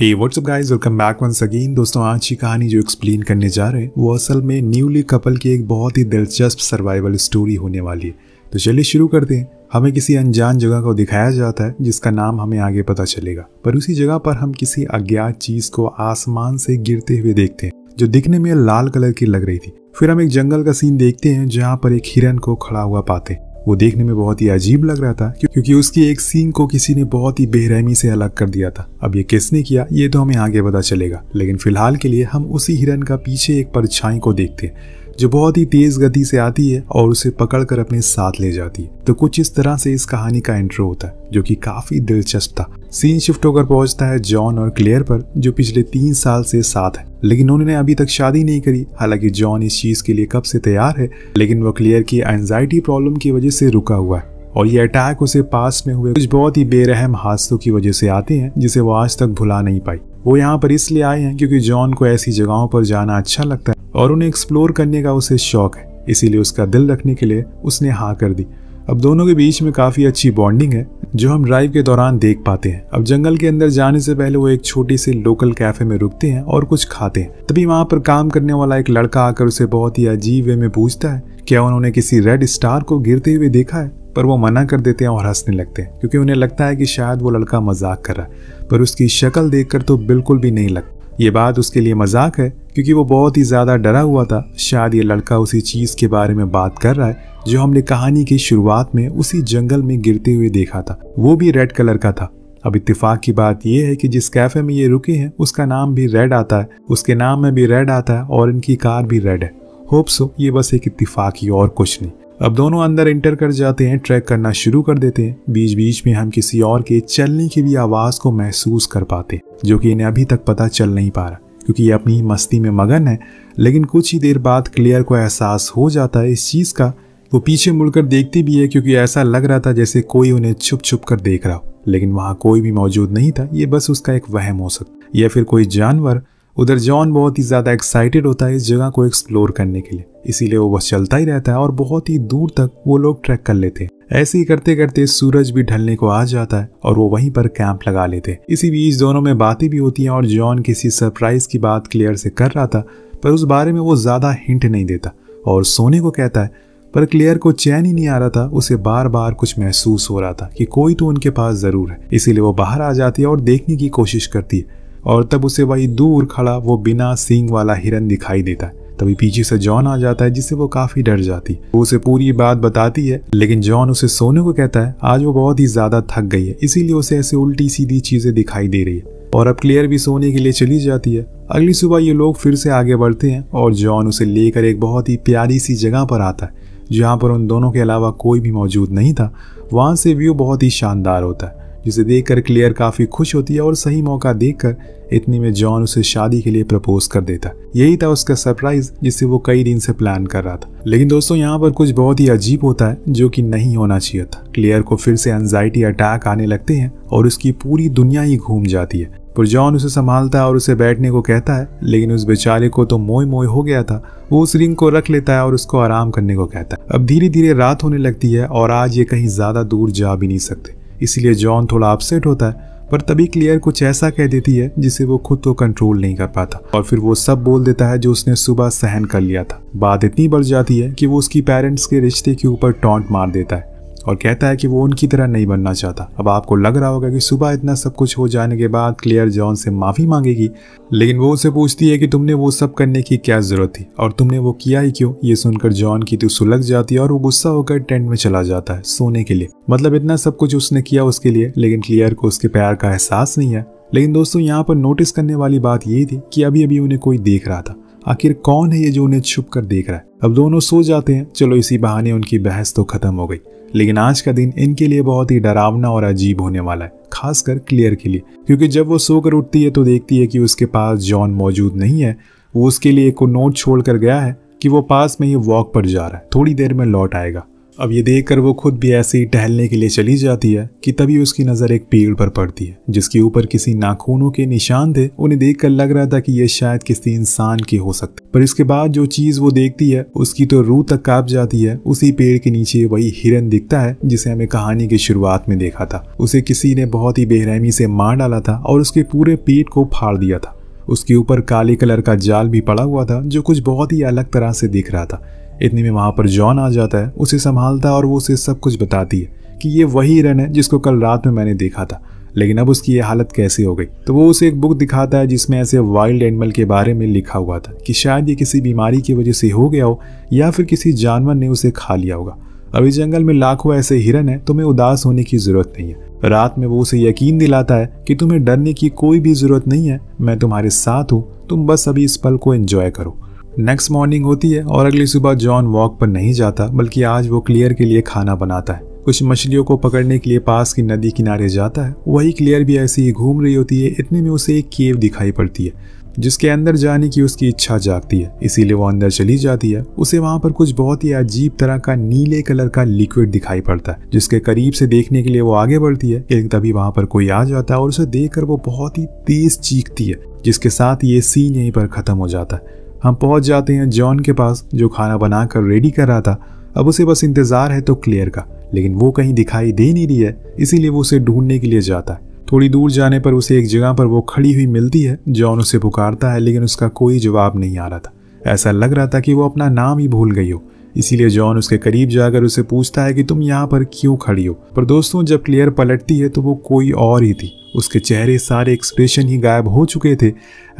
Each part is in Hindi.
Hey what's up guys welcome back once again दोस्तों, आज की कहानी जो एक्सप्लेन करने जा रहे हैं, वो असल में न्यूली कपल की एक बहुत ही दिलचस्प सर्वाइवल स्टोरी होने वाली है। तो चलिए शुरू करते हैं। हमें किसी अनजान जगह को दिखाया जाता है, जिसका नाम हमें आगे पता चलेगा। पर उसी जगह पर हम किसी अज्ञात चीज़ को आसमान से गिरते हुए देखते हैं, जो दिखने में लाल कलर की लग रही थी। फिर हम एक जंगल का सीन देखते हैं, जहाँ पर एक हिरन को खड़ा हुआ पाते हैं। वो देखने में बहुत ही अजीब लग रहा था क्योंकि उसकी एक सीन को किसी ने बहुत ही बेरहमी से अलग कर दिया था। अब ये किसने किया, ये तो हमें आगे पता चलेगा, लेकिन फ़िलहाल के लिए हम उसी हिरन का पीछे एक परछाई को देखते हैं। जो बहुत ही तेज गति से आती है और उसे पकड़कर अपने साथ ले जाती है। तो कुछ इस तरह से इस कहानी का इंट्रो होता है, जो कि काफ़ी दिलचस्प था। सीन शिफ्ट होकर पहुँचता है जॉन और क्लियर पर, जो पिछले तीन साल से साथ है। लेकिन उन्होंने अभी तक शादी नहीं करी। हालाँकि जॉन इस चीज़ के लिए कब से तैयार है, लेकिन वो क्लियर की एंजाइटी प्रॉब्लम की वजह से रुका हुआ है। और ये अटैक उसे पास में हुए कुछ बहुत ही बेरहम हादसों की वजह से आते हैं, जिसे वो आज तक भुला नहीं पाई। वो यहाँ पर इसलिए आए हैं क्योंकि जॉन को ऐसी जगहों पर जाना अच्छा लगता है। और उन्हें एक्सप्लोर करने का उसे शौक है। इसीलिए उसका दिल रखने के लिए उसने हाँ कर दी। अब दोनों के बीच में काफ़ी अच्छी बॉन्डिंग है, जो हम ड्राइव के दौरान देख पाते हैं। अब जंगल के अंदर जाने से पहले वो एक छोटी सी लोकल कैफ़े में रुकते हैं और कुछ खाते हैं। तभी वहाँ पर काम करने वाला एक लड़का आकर उसे बहुत ही अजीब वे में पूछता है, क्या उन्होंने किसी रेड स्टार को गिरते हुए देखा है? पर वो मना कर देते हैं और हंसने लगते हैं, क्योंकि उन्हें लगता है कि शायद वो लड़का मज़ाक कर रहा है। पर उसकी शक्ल देखकर तो बिल्कुल भी नहीं लगता। ये बात उसके लिए मज़ाक है, क्योंकि वो बहुत ही ज़्यादा डरा हुआ था। शायद ये लड़का उसी चीज़ के बारे में बात कर रहा है, जो हमने कहानी की शुरुआत में उसी जंगल में गिरते हुए देखा था। वो भी रेड कलर का था। अब इत्तेफाक की बात यह है कि जिस कैफ़े में ये रुके हैं, उसका नाम भी रेड आता है। उसके नाम में भी रेड आता है और इनकी कार भी रेड है। होप सो, ये बस एक इत्तेफाक ही और कुछ नहीं। अब दोनों अंदर इंटर कर जाते हैं ट्रैक करना शुरू कर देते हैं। बीच बीच में हम किसी और के चलने की भी आवाज़ को महसूस कर पाते जो कि इन्हें अभी तक पता चल नहीं पा रहा, क्योंकि ये अपनी मस्ती में मगन है। लेकिन कुछ ही देर बाद क्लियर को एहसास हो जाता है इस चीज़ का। वो पीछे मुड़कर देखती भी है, क्योंकि ऐसा लग रहा था जैसे कोई उन्हें छुप छुप कर देख रहा हो। लेकिन वहाँ कोई भी मौजूद नहीं था, ये बस उसका एक वहम हो सकता या फिर कोई जानवर उधर जॉन बहुत ही ज़्यादा एक्साइटेड होता है इस जगह को एक्सप्लोर करने के लिए। इसीलिए वो बस चलता ही रहता है और बहुत ही दूर तक वो लोग ट्रैक कर लेते हैं। ऐसे ही करते करते सूरज भी ढलने को आ जाता है और वो वहीं पर कैंप लगा लेते हैं। इसी बीच दोनों में बातें भी होती हैं और जॉन किसी सरप्राइज़ की बात क्लियर से कर रहा था, पर उस बारे में वो ज़्यादा हिंट नहीं देता और सोने को कहता है, पर क्लियर को चैन ही नहीं आ रहा था, उसे बार बार कुछ महसूस हो रहा था कि कोई तो उनके पास ज़रूर है। इसीलिए वो बाहर आ जाती है और देखने की कोशिश करती है। और तब उसे वही दूर खड़ा वो बिना सींग वाला हिरन दिखाई देता है। तभी पीछे से जॉन आ जाता है, जिससे वो काफ़ी डर जाती वो उसे पूरी बात बताती है, लेकिन जॉन उसे सोने को कहता है, आज वो बहुत ही ज़्यादा थक गई है, इसीलिए उसे ऐसे उल्टी सीधी चीज़ें दिखाई दे रही है। और अब क्लियर भी सोने के लिए चली जाती है। अगली सुबह ये लोग फिर से आगे बढ़ते हैं और जॉन उसे लेकर एक बहुत ही प्यारी सी जगह पर आता है, जहाँ पर उन दोनों के अलावा कोई भी मौजूद नहीं था। वहाँ से व्यू बहुत ही शानदार होता है। जिसे देखकर क्लियर काफ़ी खुश होती है और सही मौका देखकर इतनी में जॉन उसे शादी के लिए प्रपोज कर देता। यही था उसका सरप्राइज़ जिसे वो कई दिन से प्लान कर रहा था। लेकिन दोस्तों, यहाँ पर कुछ बहुत ही अजीब होता है, जो कि नहीं होना चाहिए था। क्लियर को फिर से एंजाइटी अटैक आने लगते हैं और उसकी पूरी दुनिया ही घूम जाती है। पर जॉन उसे संभालता है और उसे बैठने को कहता है, लेकिन उस बेचारे को तो मोय मोय हो गया था। वो उस रिंग को रख लेता है और उसको आराम करने को कहता है। अब धीरे धीरे रात होने लगती है और आज ये कहीं ज़्यादा दूर जा भी नहीं सकते। इसलिए जॉन थोड़ा अपसेट होता है, पर तभी क्लियर कुछ ऐसा कह देती है जिसे वो खुद को कंट्रोल नहीं कर पाता। और फिर वो सब बोल देता है जो उसने सुबह सहन कर लिया था। बात इतनी बढ़ जाती है कि वो उसकी पेरेंट्स के रिश्ते के ऊपर टॉन्ट मार देता है। और कहता है कि वो उनकी तरह नहीं बनना चाहता। अब आपको लग रहा होगा कि सुबह इतना सब कुछ हो जाने के बाद क्लियर जॉन से माफ़ी मांगेगी, लेकिन वो उसे पूछती है कि तुमने वो सब करने की क्या ज़रूरत थी? और तुमने वो किया ही क्यों? ये सुनकर जॉन की तो सुलग जाती है और वो गुस्सा होकर टेंट में चला जाता है, सोने के लिए। मतलब इतना सब कुछ उसने किया उसके लिए, लेकिन क्लियर को उसके प्यार का एहसास नहीं है। लेकिन दोस्तों, यहाँ पर नोटिस करने वाली बात ये थी कि अभी अभी उन्हें कोई देख रहा था। आखिर कौन है ये जो उन्हें छुप कर देख रहा है? अब दोनों सो जाते हैं। चलो, इसी बहाने उनकी बहस तो खत्म हो गई। लेकिन आज का दिन इनके लिए बहुत ही डरावना और अजीब होने वाला है, खासकर क्लियर के लिए। क्योंकि जब वो सोकर उठती है तो देखती है कि उसके पास जॉन मौजूद नहीं है। वो उसके लिए एक नोट छोड़ कर गया है कि वो पास में ही वॉक पर जा रहा है। थोड़ी देर में लौट आएगा। अब ये देखकर वो खुद भी ऐसे ही टहलने के लिए चली जाती है कि तभी उसकी नज़र एक पेड़ पर पड़ती है, जिसके ऊपर किसी नाखूनों के निशान थे, उन्हें देखकर लग रहा था कि ये शायद किसी इंसान के हो सकते पर इसके बाद जो चीज़ वो देखती है, उसकी तो रूह तक काँप जाती है। उसी पेड़ के नीचे वही हिरन दिखता है, जिसे हमें कहानी की शुरुआत में देखा था। उसे किसी ने बहुत ही बेरहमी से मार डाला था और उसके पूरे पेट को फाड़ दिया था। उसके ऊपर काले कलर का जाल भी पड़ा हुआ था, जो कुछ बहुत ही अलग तरह से दिख रहा था। इतने में वहाँ पर जॉन आ जाता है, उसे संभालता है और वो उसे सब कुछ बताती है कि ये वही रन है जिसको कल रात में मैंने देखा था। लेकिन अब उसकी ये हालत कैसे हो गई? तो वो उसे एक बुक दिखाता है जिसमें ऐसे वाइल्ड एनिमल के बारे में लिखा हुआ था कि शायद ये किसी बीमारी की वजह से हो गया हो या फिर किसी जानवर ने उसे खा लिया होगा। अभी जंगल में लाखों ऐसे हिरन है, तुम्हें उदास होने की ज़रूरत नहीं है। रात में वो उसे यकीन दिलाता है कि तुम्हें डरने की कोई भी ज़रूरत नहीं है। मैं तुम्हारे साथ हूँ, तुम बस अभी इस पल को एंजॉय करो। नेक्स्ट मॉर्निंग होती है और अगली सुबह जॉन वॉक पर नहीं जाता, बल्कि आज वो क्लियर के लिए खाना बनाता है। कुछ मछलियों को पकड़ने के लिए पास की नदी किनारे जाता है। वही क्लियर भी ऐसी ही घूम रही होती है, इतने में उसे एक केव दिखाई पड़ती है, जिसके अंदर जाने की उसकी इच्छा जागती है। इसीलिए वो अंदर चली जाती है। उसे वहाँ पर कुछ बहुत ही अजीब तरह का नीले कलर का लिक्विड दिखाई पड़ता है, जिसके करीब से देखने के लिए वो आगे बढ़ती है। लेकिन तभी वहाँ पर कोई आ जाता है और उसे देखकर वो बहुत ही तेज चीखती है, जिसके साथ ये सीन यहीं पर खत्म हो जाता है। हम पहुँच जाते हैं जॉन के पास, जो खाना बनाकर रेडी कर रहा था। अब उसे बस इंतज़ार है तो क्लियर का। लेकिन वो कहीं दिखाई दे नहीं रही है, इसीलिए वो उसे ढूँढने के लिए जाता है। थोड़ी दूर जाने पर उसे एक जगह पर वो खड़ी हुई मिलती है। जॉन उसे पुकारता है, लेकिन उसका कोई जवाब नहीं आ रहा था। ऐसा लग रहा था कि वो अपना नाम ही भूल गई हो। इसीलिए जॉन उसके करीब जाकर उसे पूछता है कि तुम यहाँ पर क्यों खड़ी हो? पर दोस्तों, जब क्लियर पलटती है तो वो कोई और ही थी। उसके चेहरे सारे एक्सप्रेशन ही गायब हो चुके थे।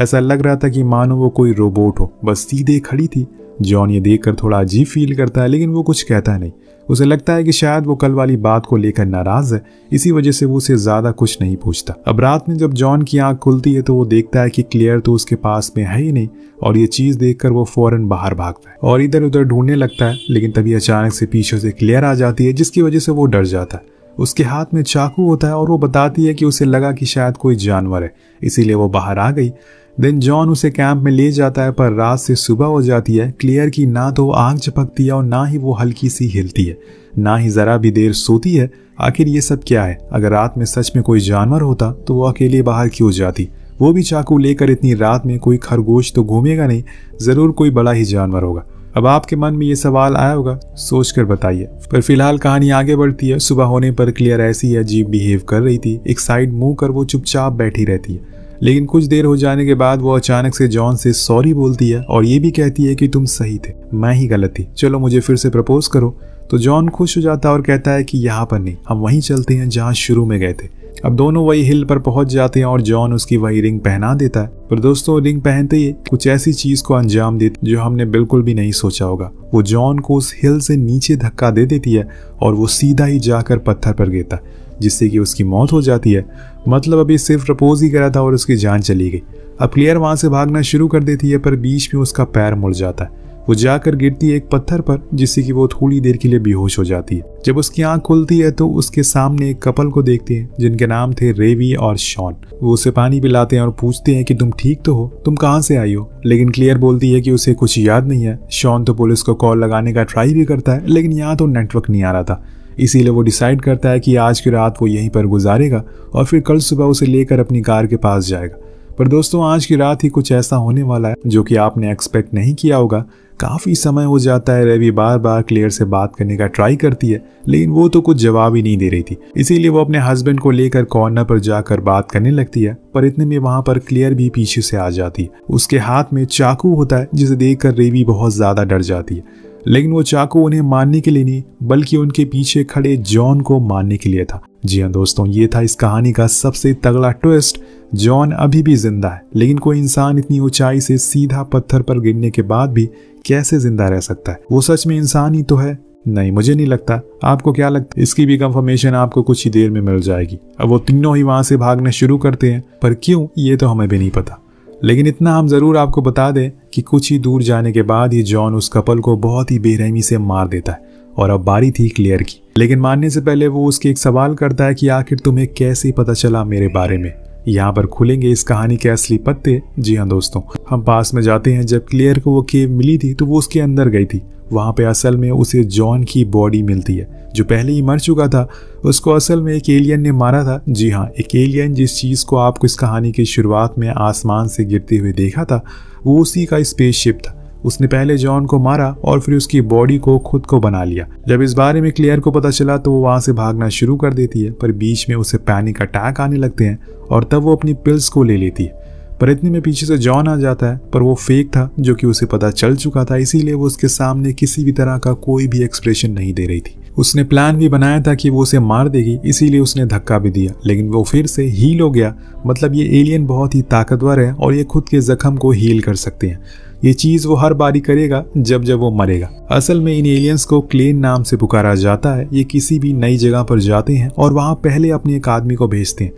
ऐसा लग रहा था कि मानो वो कोई रोबोट हो। बस सीधे खड़ी थी। जॉन ये देखकर थोड़ा अजीब फील करता है, लेकिन वो कुछ कहता नहीं। उसे लगता है कि शायद वो कल वाली बात को लेकर नाराज़ है, इसी वजह से वो उसे ज़्यादा कुछ नहीं पूछता। अब रात में जब जॉन की आँख खुलती है तो वो देखता है कि क्लियर तो उसके पास में है ही नहीं, और ये चीज़ देखकर वो फ़ौरन बाहर भागता है, और इधर उधर ढूँढने लगता है, लेकिन तभी अचानक से पीछे से क्लियर आ जाती है, जिसकी वजह से वो डर जाता है। उसके हाथ में चाकू होता है, और वो बताती है कि उसे लगा कि शायद कोई जानवर है, इसीलिए वो बाहर आ गई। देन जॉन उसे कैंप में ले जाता है, पर रात से सुबह हो जाती है। क्लियर की ना तो आग चपकती है और ना ही वो हल्की सी हिलती है। ना ही जरा भी देर सोती है, आखिर ये सब क्या है? अगर रात में सच में कोई जानवर होता तो वो अकेले बाहर क्यों जाती? वो भी चाकू लेकर इतनी रात में कोई खरगोश तो घूमेगा नहीं, ज़रूर कोई बड़ा ही जानवर होगा। अब आपके मन में ये सवाल आया होगा सोच कर बताइए। पर फ़िलहाल कहानी आगे बढ़ती है। सुबह होने पर क्लियर ऐसी अजीब बिहेव कर रही थी। एक साइड मुँह कर वो चुपचाप बैठी रहती है। लेकिन कुछ देर हो जाने के बाद वो अचानक से जॉन से सॉरी बोलती है और ये भी कहती है कि तुम सही थे, मैं ही गलत थी। चलो मुझे फिर से प्रपोज करो। तो जॉन खुश हो जाता है और कहता है कि यहाँ पर नहीं, हम वहीं चलते हैं जहाँ शुरू में गए थे। अब दोनों वही हिल पर पहुँच जाते हैं और जॉन उसकी वही रिंग पहना देता है। पर दोस्तों, रिंग पहनते ही कुछ ऐसी चीज़ को अंजाम देती जो हमने बिल्कुल भी नहीं सोचा होगा। वो जॉन को उस हिल से नीचे धक्का दे देती है और वो सीधा ही जाकर पत्थर पर गिरता है। जिससे कि उसकी मौत हो जाती है। मतलब अभी सिर्फ़ प्रपोज ही करा था और उसकी जान चली गई। अब क्लियर वहाँ से भागना शुरू कर देती है, पर बीच में उसका पैर मुड़ जाता है। वो जाकर गिरती है एक पत्थर पर, जिससे कि वो थोड़ी देर के लिए बेहोश हो जाती है। जब उसकी आँख खुलती है तो उसके सामने एक कपल को देखती है, जिनके नाम थे रेवी और शॉन। वो उसे पानी पिलाते हैं और पूछते हैं कि तुम ठीक तो हो? तुम कहाँ से आई हो? लेकिन क्लियर बोलती है कि उसे कुछ याद नहीं है। शॉन तो पुलिस को कॉल लगाने का ट्राई भी करता है, लेकिन यहाँ तो नेटवर्क नहीं आ रहा था। इसीलिए वो डिसाइड करता है कि आज की रात वो यहीं पर गुजारेगा और फिर कल सुबह उसे लेकर अपनी कार के पास जाएगा। पर दोस्तों, आज की रात ही कुछ ऐसा होने वाला है जो कि आपने एक्सपेक्ट नहीं किया होगा। काफ़ी समय हो जाता है, रवि बार बार क्लियर से बात करने का ट्राई करती है, लेकिन वो तो कुछ जवाब ही नहीं दे रही थी। इसीलिए वो अपने हस्बैंड को लेकर कॉर्नर पर जाकर बात करने लगती है, पर इतने में वहाँ पर क्लियर भी पीछे से आ जाती है। उसके हाथ में चाकू होता है, जिसे देखकर रेवी बहुत ज़्यादा डर जाती है। लेकिन वो चाकू उन्हें मारने के लिए नहीं, बल्कि उनके पीछे खड़े जॉन को मारने के लिए था। जी हाँ दोस्तों, ये था इस कहानी का सबसे तगड़ा ट्विस्ट। जॉन अभी भी ज़िंदा है, लेकिन कोई इंसान इतनी ऊंचाई से सीधा पत्थर पर गिरने के बाद भी कैसे ज़िंदा रह सकता है? वो सच में इंसान ही तो है? नहीं, मुझे नहीं लगता। आपको क्या लगता? है इसकी भी कंफर्मेशन आपको कुछ ही देर में मिल जाएगी। अब वो तीनों ही वहाँ से भागना शुरू करते हैं, पर क्यों, ये तो हमें भी नहीं पता। लेकिन इतना हम ज़रूर आपको बता दें कि कुछ ही दूर जाने के बाद ही जॉन उस कपल को बहुत ही बेरहमी से मार देता है और अब बारी थी क्लियर की। लेकिन मानने से पहले वो उसके एक सवाल करता है कि आखिर तुम्हें कैसे पता चला मेरे बारे में? यहाँ पर खुलेंगे इस कहानी के असली पत्ते। जी हाँ दोस्तों, हम पास में जाते हैं जब क्लियर को वो केव मिली थी तो वो उसके अंदर गई थी। वहाँ पे असल में उसे जॉन की बॉडी मिलती है, जो पहले ही मर चुका था। उसको असल में एक एलियन ने मारा था। जी हाँ एक एलियन जिस चीज़ को आपको इस कहानी की शुरुआत में आसमान से गिरते हुए देखा था, वो उसी का स्पेसशिप था। उसने पहले जॉन को मारा और फिर उसकी बॉडी को खुद को बना लिया। जब इस बारे में क्लियर को पता चला तो वो वहाँ से भागना शुरू कर देती है, पर बीच में उसे पैनिक अटैक आने लगते हैं और तब वो अपनी पिल्स को ले लेती है। पर इतने में पीछे से जॉन आ जाता है, पर वो फेक था, जो कि उसे पता चल चुका था, इसीलिए वो उसके सामने किसी भी तरह का कोई भी एक्सप्रेशन नहीं दे रही थी। उसने प्लान भी बनाया था कि वो उसे मार देगी, इसीलिए उसने धक्का भी दिया, लेकिन वो फिर से हील हो गया। मतलब ये एलियन बहुत ही ताकतवर है और ये खुद के जख्म को हील कर सकते हैं। ये चीज़ वो हर बारी करेगा जब जब वो मरेगा। असल में इन एलियंस को क्लेन नाम से पुकारा जाता है। ये किसी भी नई जगह पर जाते हैं और वहाँ पहले अपने एक आदमी को भेजते हैं।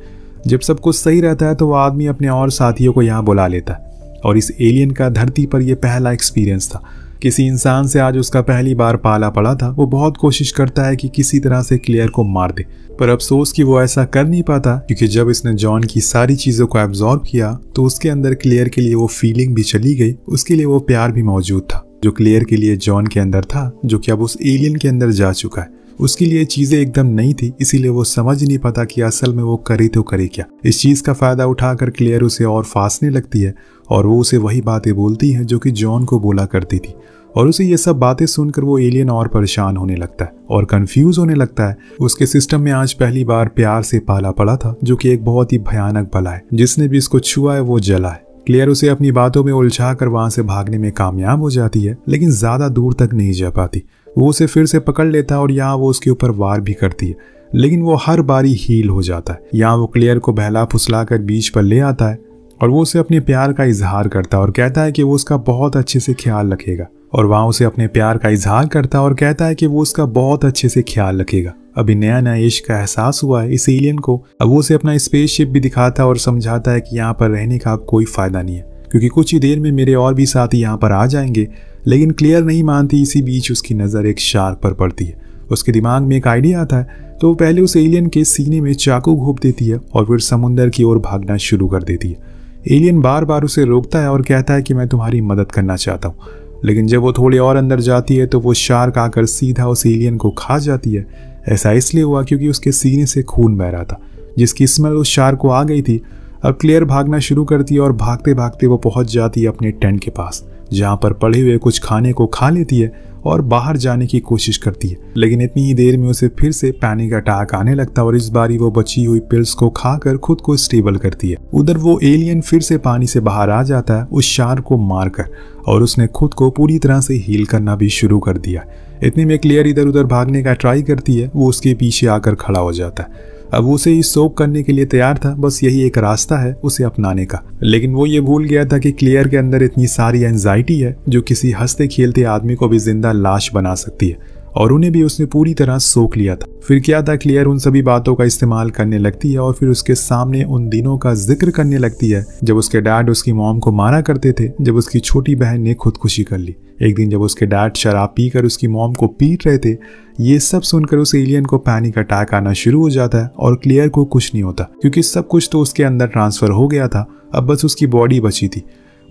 जब सब कुछ सही रहता है तो वो आदमी अपने और साथियों को यहाँ बुला लेता है। और इस एलियन का धरती पर यह पहला एक्सपीरियंस था। किसी इंसान से आज उसका पहली बार पाला पड़ा था, वो बहुत कोशिश करता है कि किसी तरह से क्लियर को मार दे। पर अफसोस कि वो ऐसा कर नहीं पाता, क्योंकि जब इसने जॉन की सारी चीज़ों को एब्जॉर्ब किया तो उसके अंदर क्लियर के लिए वो फीलिंग भी चली गई, उसके लिए वो प्यार भी मौजूद था, जो क्लियर के लिए जॉन के अंदर था, जो कि अब उस एलियन के अंदर जा चुका है। उसके लिए चीज़ें एकदम नई थी, इसीलिए वो समझ नहीं पाता कि असल में वो करे तो करे क्या। इस चीज़ का फ़ायदा उठाकर क्लियर उसे और फांसने लगती है, और वो उसे वही बातें बोलती है जो कि जॉन को बोला करती थी। और उसे ये सब बातें सुनकर वो एलियन और परेशान होने लगता है, और कंफ्यूज होने लगता है। उसके सिस्टम में आज पहली बार प्यार से पाला पड़ा था, जो कि एक बहुत ही भयानक बला है। जिसने भी इसको छुआ है, वो जला है। क्लियर उसे अपनी बातों में उलझा कर वहाँ से भागने में कामयाब हो जाती है, लेकिन ज़्यादा दूर तक नहीं जा पाती। वो उसे फिर से पकड़ लेता है और यहाँ वो उसके ऊपर वार भी करती है। लेकिन वो हर बारी हील हो जाता है। यहाँ वो क्लियर को बहला फुसला कर बीच पर ले आता है और वो उसे अपने प्यार का इजहार करता है और कहता है कि वो उसका बहुत अच्छे से ख्याल रखेगा। और वहाँ उसे अपने प्यार का इजहार करता है और कहता है कि वो उसका बहुत अच्छे से ख्याल रखेगा। अभी नया नया इश्क का एहसास हुआ है इस एलियन को। अब वो उसे अपना स्पेसशिप भी दिखाता है और समझाता है कि यहाँ पर रहने का अब कोई फ़ायदा नहीं है। क्योंकि कुछ ही देर में मेरे और भी साथी यहाँ पर आ जाएँगे लेकिन क्लियर नहीं मानती, इसी बीच उसकी नज़र एक शार्क पर पड़ती है। उसके दिमाग में एक आइडिया आता है तो वो पहले उस एलियन के सीने में चाकू घोप देती है और फिर समुंदर की ओर भागना शुरू कर देती है। एलियन बार बार उसे रोकता है और कहता है कि मैं तुम्हारी मदद करना चाहता हूँ। लेकिन जब वो थोड़ी और अंदर जाती है तो वो शार्क आकर सीधा उस एलियन को खा जाती है। ऐसा इसलिए हुआ क्योंकि उसके सीने से खून बह रहा था, जिसकी स्मेल उस शार्क को आ गई थी। अब क्लियर भागना शुरू करती है और भागते भागते वो पहुँच जाती है अपने टेंट के पास। जहाँ पर पड़े हुए कुछ खाने को खा लेती है और बाहर जाने की कोशिश करती है। लेकिन इतनी ही देर में उसे फिर से पैनिक अटैक आने लगता है और इस बारी वो बची हुई पिल्स को खाकर खुद को स्टेबल करती है। उधर वो एलियन फिर से पानी से बाहर आ जाता है उस शार को मारकर और उसने खुद को पूरी तरह से हील करना भी शुरू कर दिया। इतने में क्लियर इधर उधर भागने का ट्राई करती है, वो उसके पीछे आकर खड़ा हो जाता है। अब उसे ही सोप करने के लिए तैयार था, बस यही एक रास्ता है उसे अपनाने का। लेकिन वो ये भूल गया था कि क्लियर के अंदर इतनी सारी एंजाइटी है, जो किसी हँसते खेलते आदमी को भी ज़िंदा लाश बना सकती है। और उन्हें भी उसने पूरी तरह सोख लिया था। फिर क्या था क्लियर उन सभी बातों का इस्तेमाल करने लगती है और फिर उसके सामने उन दिनों का ज़िक्र करने लगती है। जब उसके डैड उसकी मॉम को मारा करते थे, जब उसकी छोटी बहन ने खुदकुशी कर ली। एक दिन जब उसके डैड शराब पीकर उसकी मॉम को पीट रहे थे, ये सब सुनकर उस एलियन को पैनिक अटैक आना शुरू हो जाता है और क्लियर को कुछ नहीं होता। क्योंकि सब कुछ तो उसके अंदर ट्रांसफ़र हो गया था, अब बस उसकी बॉडी बची थी।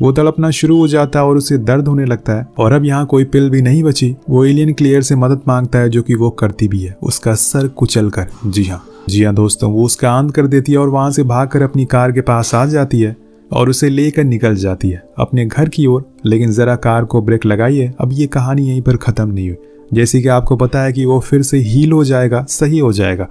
वो तड़पना शुरू हो जाता है और उसे दर्द होने लगता है। और अब यहाँ कोई पिल भी नहीं बची। वो एलियन क्लियर से मदद माँगता है, जो कि वो करती भी है। उसका सर कुचल कर। जी हाँ। जी हाँ दोस्तों, वो उसका अंत कर देती है और वहाँ से भागकर अपनी कार के पास आ जाती है और उसे लेकर निकल जाती है। अपने घर की ओर, लेकिन जरा कार को ब्रेक लगाइए। अब ये कहानी यहीं पर खत्म नहीं हुई। जैसे कि आपको पता है कि वो फिर से हील हो जाएगा, सही हो जाएगा।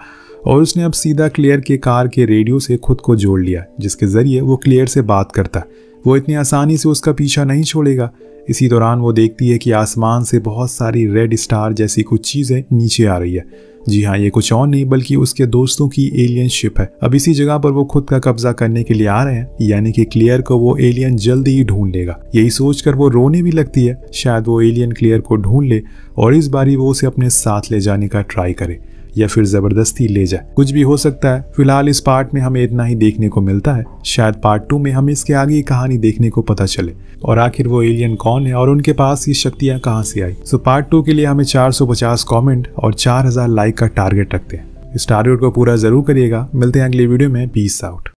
और उसने अब सीधा क्लियर के कार के रेडियो से खुद को जोड़ लिया, जिसके ज़रिए वो क्लियर से बात करता। है वो इतनी आसानी से उसका पीछा नहीं छोड़ेगा। इसी दौरान वो देखती है कि आसमान से बहुत सारी रेड स्टार जैसी कुछ चीज़ें नीचे आ रही है। जी हाँ ये कुछ और नहीं, बल्कि उसके दोस्तों की एलियन शिप है। अब इसी जगह पर वो खुद का कब्जा करने के लिए आ रहे हैं, यानी कि क्लियर को वो एलियन जल्दी ही ढूंढ लेगा। यही सोचकर वो रोने भी लगती है, शायद वो एलियन क्लियर को ढूंढ ले, और इस बारी वो उसे अपने साथ ले जाने का ट्राई करे। या फिर ज़बरदस्ती ले जाए। कुछ भी हो सकता है। फ़िलहाल इस पार्ट में हमें इतना ही देखने को मिलता है। शायद पार्ट टू में हमें इसके आगे कहानी देखने को पता चले। और आखिर वो एलियन कौन है और उनके पास ये शक्तियाँ कहाँ से आई? सो पार्ट टू के लिए हमें 450 कमेंट और 4000 लाइक का टारगेट रखते हैं। इस टारगेट को पूरा ज़रूर करिएगा। मिलते हैं अगले वीडियो में। Peace out